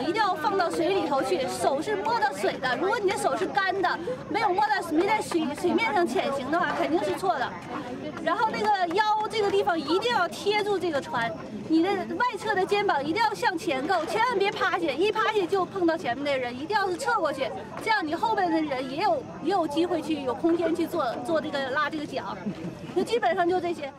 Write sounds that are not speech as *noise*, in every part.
一定要放到水里头去，手是摸到水的。如果你的手是干的，没有摸到没在水水面上潜行的话，肯定是错的。然后那个腰这个地方一定要贴住这个船，你的外侧的肩膀一定要向前够，千万别趴下，一趴下就碰到前面的人，一定要是侧过去，这样你后边的人也有也有机会去有空间去做做这个拉这个桨。那基本上就这些。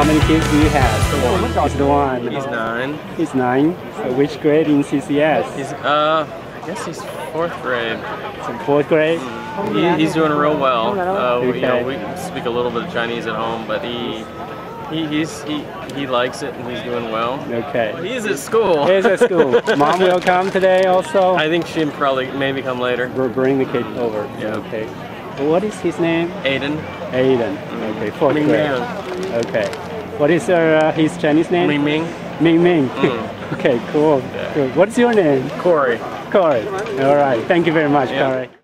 How many kids do you have? The one. Just the one. He's nine. He's nine. So which grade in CCS? He's uh, I guess he's fourth grade. in fourth grade. He, he's doing real well. Uh, we, you know, we speak a little bit of Chinese at home, but he he he's, he he likes it and he's doing well. Okay. He's at school. He's at school. *laughs* Mom will come today also. I think she'll probably maybe come later. Br- Bring the kid over. Yeah. Okay. What is his name? Aiden. Aiden. Okay, fourth grade. Okay. What is uh, his Chinese name? Ming Ming. Ming Ming. Mm. *laughs* okay, cool. Good. What's your name? Corey. Corey. All right. Thank you very much, Yeah. Corey.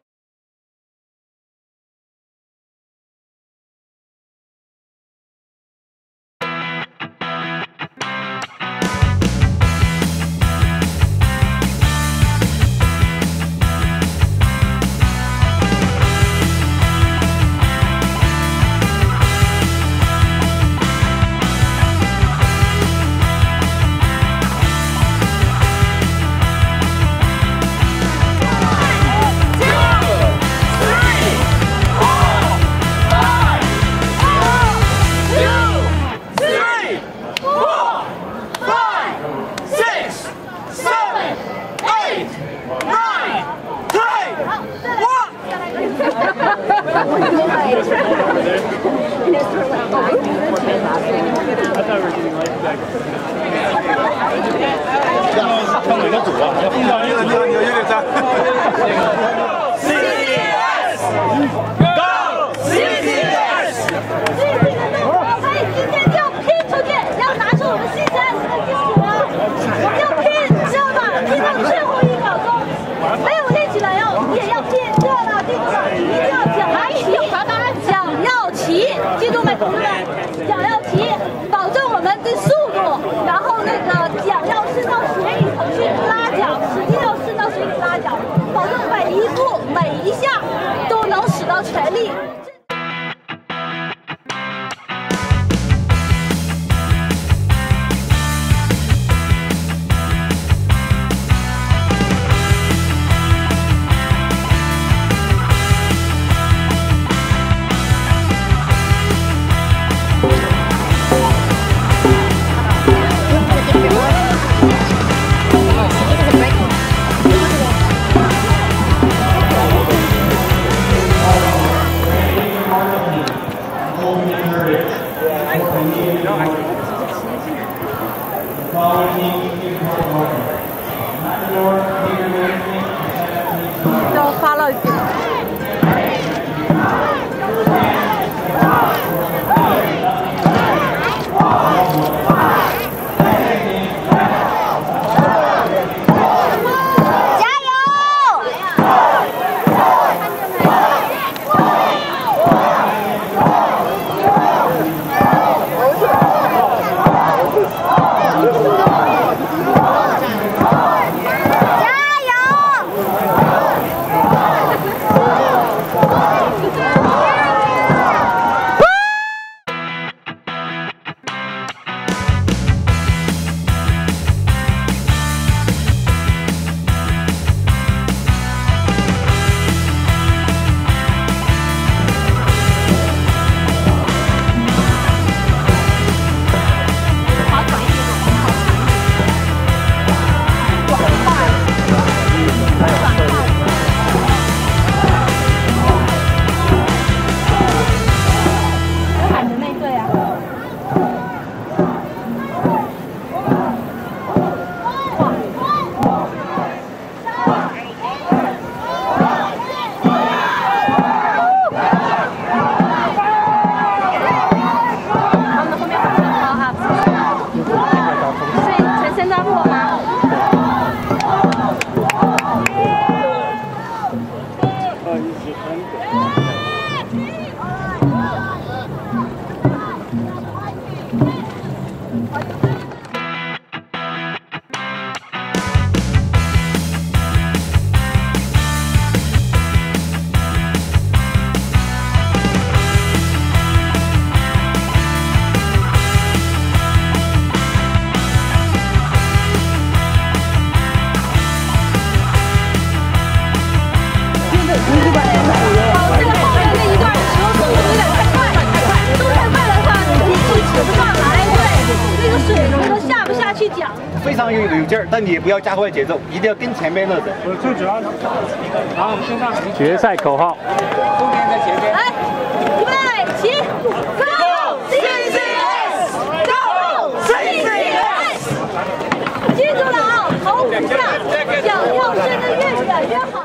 所以一下都能使到全力。有有劲儿，但你也不要加快节奏，一定要跟前面的走。我最主要的，好，我们现在决赛口号。中间在前面。来，预备起，Go CCS Go CCS，记住了啊，头五下，想要伸得越远越好。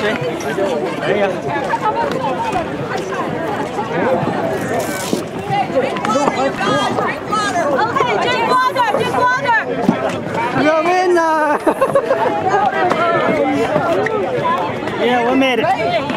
谁？哎呀， Okay, drink water, drink water. Yeah, we made it.